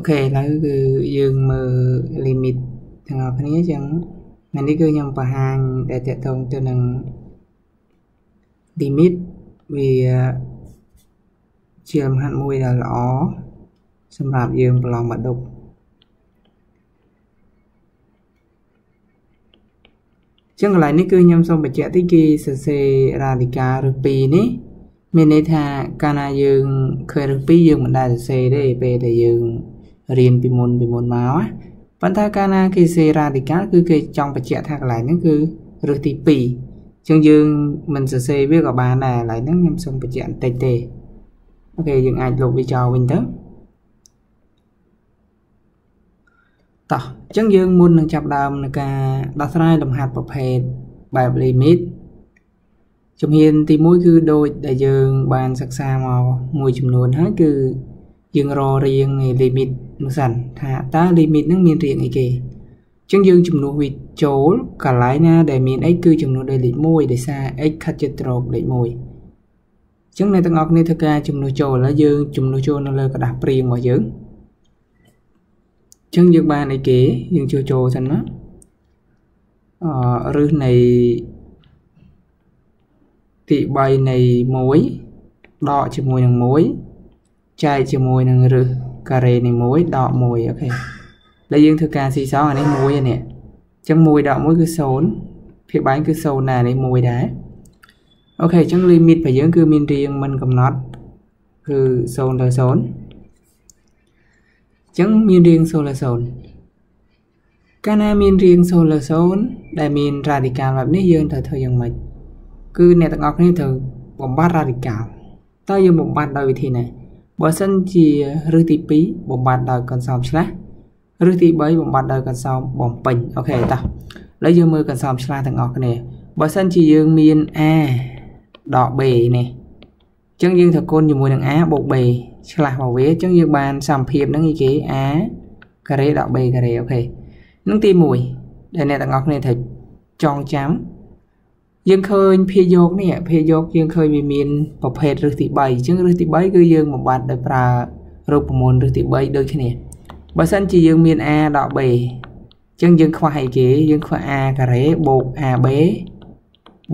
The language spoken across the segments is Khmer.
អូខេឥឡូវគឺយើងមើល limit ទាំងអស់គ្នាអញ្ចឹងថ្ងៃនេះគឺខ្ញុំបង្ហាញដែលតកតងទៅនឹង limit វាជាលំហាត់មួយដែលល្អសម្រាប់យើងប្រឡងបាតុកចឹងកន្លែងនេះគឺខ្ញុំសូមបញ្ជាក់តិចគេសរសេររ៉ាឌីកាឬ2នេះមានន័យថាកាលណាយើងឃើញឬ2យើងមិនដែលសរសេរទេពេលដែលយើង រៀនពីមុនពីមុនមកប៉ុន្តែកាលណាគេសេរ៉ាឌីកាគឺគេចង់បញ្ជាក់ថាកន្លែងហ្នឹងគឺរឹសទី2ចឹងយើងមិនសរសេរវាក៏បានដែរកន្លែងហ្នឹងខ្ញុំសូមបញ្ជាក់បន្តិចទេអូខេយើងអាចលុបវាចោលវិញទៅតោះអញ្ចឹងយើងមុននឹងចាប់ដើមនឹងការដោះស្រាយលំហាត់ប្រភេទបែប limit ជំហានទី1គឺដូចដែលយើងបានសិក្សាមកមួយចំនួនហើយគឺយើងររៀងនៃ limit នោះសិនថាតើ limit ហ្នឹងមានរៀងអីគេអញ្ចឹងយើងចំនួនវាចូលកន្លែងណាដែលមាន x គឺចំនួនដោយលេខ1ដោយសារ x ខិតជិតត្រកលេខ1អញ្ចឹងអ្នកទាំងអស់គ្នាធ្វើការចំនួនចូលហើយយើងចំនួនចូលនៅលើกระดาษព្រៀងរបស់យើងអញ្ចឹងយើងបានអីគេយើងចូលចូលសិនណាអឺរឹសនៃទី3នៃ1ដកជាមួយនឹង1ចែកជាមួយនឹងរឹស ការ៉េនេះ1ដក1អូខេហើយយើងធ្វើការស៊ីសងអានេះ1អានេះអញ្ចឹង1ដក1គឺ0ភាពបាញ់គឺ0ដែរនេះ1ដែរអូខេអញ្ចឹង limit របស់យើងគឺមានរៀងមិនកំណត់គឺ0ទៅ0ចឹងមានរៀង0លើ0កាលណាមានរៀង0លើ0ដែលមាន radical បែបនេះយើងត្រូវធ្វើយ៉ាងម៉េចគឺអ្នកទាំងអស់គ្នាត្រូវបំបត្តិ radical តើយើងបំបត្តិដោយវិធីណា បើសិនជារឹសទី2បំបត្តិដោយកន្សោមឆ្លាស់រឹសទី3បំបត្តិដោយកន្សោមបំពេញអូខេតោះឥឡូវយើងមើលកន្សោមឆ្លាស់ទាំងអស់គ្នាបើសិនជាយើងមាន a ដក b នេះអញ្ចឹងយើងត្រូវគុណជាមួយនឹង a បូក b ឆ្លាស់មកវាអញ្ចឹងយើងបានសម្ភាពហ្នឹងអីគេ a ការ៉េដក b ការ៉េអូខេនឹងទី1ដែលអ្នកទាំងអស់គ្នាត្រូវចងចាំ យើងឃើញភាយកនេះភាយកយើងឃើញវាមានប្រភេទរឹសទី3អញ្ចឹងរឹសទី3គឺយើងបំបត្តិដោយប្រើរូបមន្តរឹសទី3ដូចគ្នាបើសិនជាយើងមាន a ដក b អញ្ចឹងយើងខ្វះអីគេយើងខ្វះ a ការ៉េបូក ab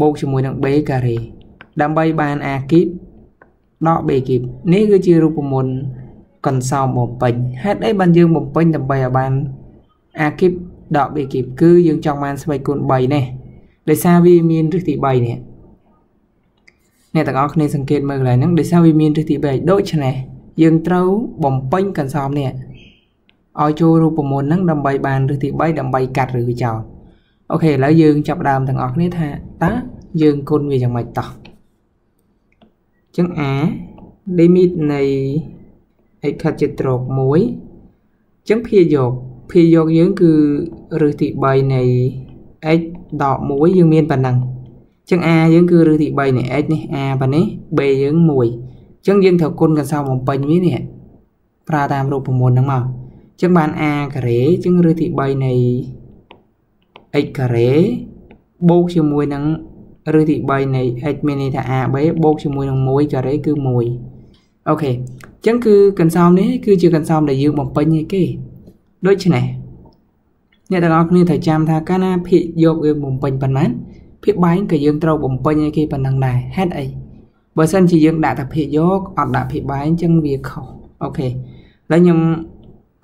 បូកជាមួយនឹង b ការ៉េដើម្បីបាន a គីបដក b គីបនេះគឺជារូបមន្តកន្សោមបំពេញហេតុអីបានយើងបំពេញដើម្បីឲ្យបាន a គីបដក b គីបគឺយើងចង់បានស្វ័យគុណ3នេះ ដោយសារវាមានរឹសទី3នេះអ្នកទាំងអស់គ្នាសង្កេតមើលកន្លែងហ្នឹងដោយសារវាមានរឹសទី3ដូច្នេះយើងត្រូវបំពេញកន្សោមនេះឲ្យចូលរូបមន្តហ្នឹងដើម្បីបានរឹសទី3ដើម្បីកាត់ឬវាចោលអូខេឥឡូវយើងចាប់ដើមទាំងអស់គ្នាថាតើយើងគុណវាយ៉ាងម៉េចតោះចឹង a limit នៃ x ខិតជាត្រក1ចឹងភាយកភាយកយើងគឺរឹសទី3នៃ x ដក1យើងមានប៉ុណ្ណឹងចឹង a យើងគឺរឹសទី3នៃ x នេះ a ប៉ុណ្នេះ b យើង1ចឹងយើងត្រូវគុណកន្សោមបំពេញវានេះប្រើតាមរូបមន្តហ្នឹងមកចឹងបាន a ការ៉េចឹងរឹសទី3នៃ x ការ៉េបូកជាមួយនឹងឬទី3នៃ x មានន័យថា AB បូកជាមួយនឹង1ការ៉េគឺ1អូខេអញ្ចឹងគឺកន្សោមនេះគឺជាកន្សោមដែលយើងបំពេញឯគេដូច្នេះ អ្នកទាំងអស់គ្នាត្រូវចាំថាកាលណាភាគយកវាបំពេញប៉ុន្មានភាគបែងក៏យើងត្រូវបំពេញឯគេប៉ុណ្ណឹងដែរហេតុអីបើសិនជាយើងដាក់តែភាគយកអត់ដាក់ភាគបែងអញ្ចឹងវាខុសអូខេឥឡូវខ្ញុំ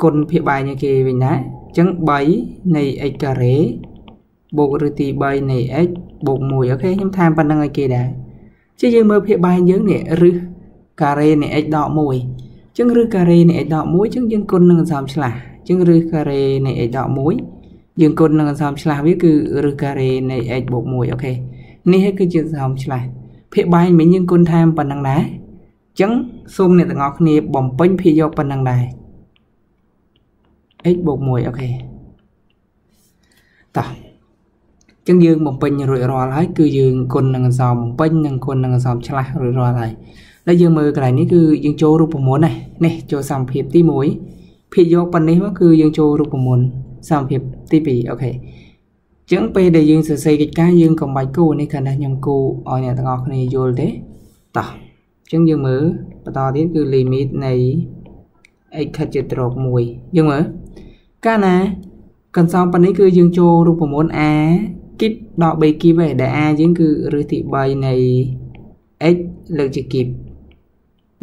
គុណភាគបែងឯគេវិញណាអញ្ចឹង3នៃ x ការ៉េបូកឬទី3នៃ x បូក1អូខេខ្ញុំថែមប៉ុណ្្នឹងឲ្យគេដែរជាយើងមើលភាពបែងយើងនេះរឹសការ៉េនៃ x ដក1អញ្ចឹងរឹសការ៉េនៃ x ដក1អញ្ចឹងយើងគុណនឹងអន្សងឆ្លាស់អញ្ចឹងរឹសការ៉េនៃ x ដក1យើងគុណនឹងអន្សងឆ្លាស់វាគឺរឹសការ៉េនៃ x បូក1អូខេនេះគឺជាអន្សងឆ្លាស់ភាពបែងមិញយើងគុណថែមប៉ុណ្្នឹងដែរអញ្ចឹងសូមអ្នកទាំងអស់គ្នាបំពេញភាគយកប៉ុណ្្នឹងដែរ x បូក1អូខេតោះចឹងយើងបំពេញរួចរាល់ហើយគឺយើងគុណនឹងអន្សមបំពេញនិងគុណនឹងអន្សមឆ្លាស់រួចរាល់ហើយហើយយើងមើលកន្លែងនេះគឺយើងចូលរូបមន្តណានេះចូលសមភាពទី1 ភាគយកប៉ុណ្នេះមកគឺយើងចូលរូបមន្តសមភាពទី2អូខេចឹងពេលដែលយើងសរសេរកិច្ចការយើងកុំបាច់គូនេះគ្រាន់តែខ្ញុំគូឲ្យអ្នកទាំងអស់គ្នាយល់ទេតោះចឹងយើងមើលបន្តទៀតគឺ limit នៃ x ខិតជាត្រក1យើងមើលកាលណាកន្សោមប៉ុណ្នេះគឺយើងចូលរូបមន្ត a គីបដក b គីបឯដែល a យើងគឺឫសទី3នៃ x លើកជាគីប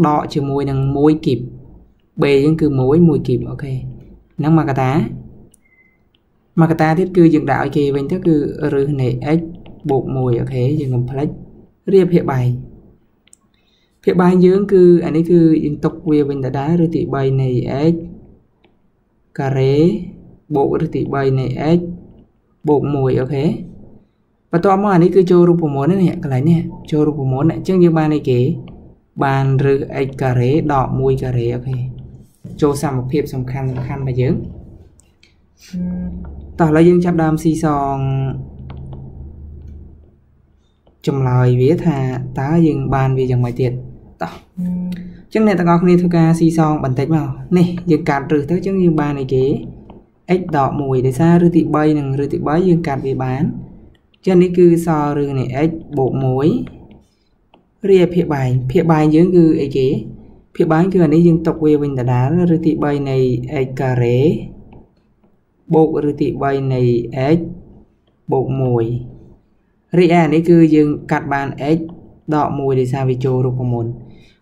ដកជាមួយនឹង1គីប b យើងគឺ1 1គីបអូខេហ្នឹងមកកត្តាមកកត្តាទៀតគឺយើងដាក់ឲ្យគេវិញទៅគឺឫសនៃ x បូក1អូខេយើងកុំភ្លេចរៀបភាគបែងភាគបែងយើងគឺអានេះគឺយើងទុកវាវិញដដែលឬទី3នៃ x ការ៉េបូកឬទី3នៃ x បូក1អូខេបន្ទាប់មកអានេះគឺចូលរូបមន្តនេះកន្លែងនេះចូលរូបមន្តអញ្ចឹងយើងបានអីគេបានឬ x ការ៉េដក1ការ៉េអូខេ ចូលសមភាពសំខាន់សំខាន់របស់យើងតោះឥឡូវយើងចាប់ដើមស៊ីសងចម្លើយវាថាតើយើងបានវាយ៉ាងម៉េចទៀតតោះអញ្ចឹងអ្នកទាំងអស់គ្នាធ្វើការស៊ីសងបន្តិចមកនេះយើងកាត់រឹសទៅអញ្ចឹងយើងបានអីគេ x ដក1ដោយសារឬទី3និងឬទី3យើងកាត់វាបានចឹងនេះគឺសល់រឿងនេះ x បូក1រៀបភាគបែងភាគបែងយើងគឺអីគេ ភាគបែងគឺអានេះយើងទុកវាវិញដដែលឬទី3នៃ x ការ៉េបូកឬទី3នៃ x បូក1រីឯនេះគឺយើងកាត់បាន x ដក1ដោយសារវាចូលរូបមន្ត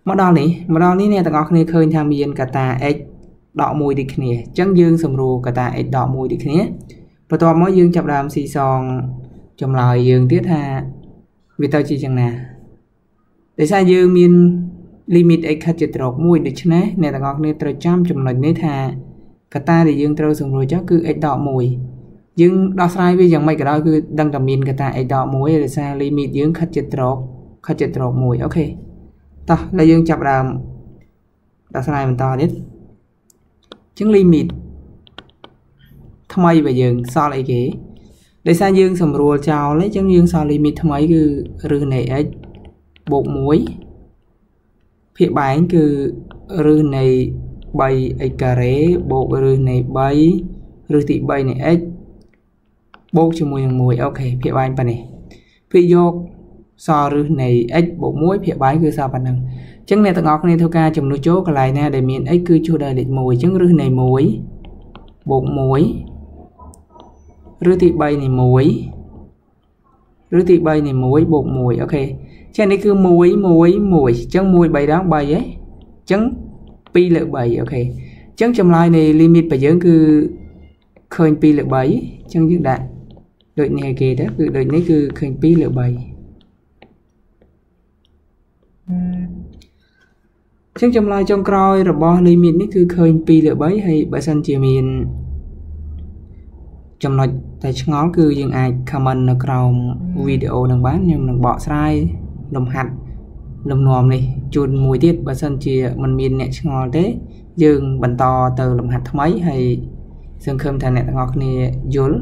មកដល់នេះមកដល់នេះអ្នកទាំងអស់គ្នាឃើញថាមានកតា x ដក1ដូចគ្នាអញ្ចឹងយើងសម្រួលកតា x ដក1ដូចគ្នាបន្ទាប់មកយើងចាប់ដើមស៊ីសងចម្លើយយើងទៀតថាវាទៅជាយ៉ាងណាដោយសារយើងមាន limit x ខិតជាត្រក1ដូច្នេះអ្នកទាំងអស់គ្នាត្រូវចាំចំណុចនេះថាកតាដែលយើងត្រូវសម្រួលចុះគឺ x ដក1យើងដោះស្រាយវាយ៉ាងម៉េចក៏ដោយគឺដឹងតែមានកតា x ដក1ដោយសារ limit យើងខិតជាត្រកខិតជាត្រក1អូខេតោះហើយយើងចាប់ដើមដោះស្រាយបន្តទៀតអញ្ចឹង limit ថ្មីរបស់យើងសល់អីគេដោយសារយើងសម្រួលចោលអញ្ចឹងយើងសល់ limit ថ្មីគឺរឹសនៃ x បូក1 ភាគបែងគឺរឹសនៃ 3x ការ៉េបូករឹសនៃ3រឹសទី3នៃ x បូកជាមួយនឹង1អូខេភាគបែងប៉ុណ្នេះភាគយកសល់រឹសនៃ x បូក1ភាគបែងគឺសល់ប៉ុណ្ណឹងអញ្ចឹងអ្នកទាំងអស់គ្នាធ្វើការចំនួនចូលកន្លែងណាដែលមាន x គឺជួសដោយលេខ1អញ្ចឹងរឹសនៃ1បូក1ឬទី3នៃ1ឬទី3នៃ1បូក1អូខេ ចឹងនេះគឺ1 1 1អញ្ចឹង1 3ដង3ហ៎អញ្ចឹង2លើ3អូខេអញ្ចឹងចម្លើយនៃ limit របស់យើងគឺឃើញ2លើ3អញ្ចឹងយើងដាក់ដូចនេះគេទៅគឺដូចនេះគឺឃើញ2លើ3ចឹងចម្លើយចុងក្រោយរបស់ limit នេះគឺឃើញ2លើ3ហើយបើសិនជាមានចំណុចតែឆ្ងល់គឺយើងអាច comment នៅក្រោមវីដេអូនឹងបានខ្ញុំនឹងបកស្រាយ លំហាត់លំនាំនេះជូនមួយទៀតបើសិនជាมันមានអ្នកឆ្ងល់ទេ យើងបន្តទៅលំហាត់ថ្មីហើយសង្ឃឹមថាអ្នកទាំងអស់គ្នាយល់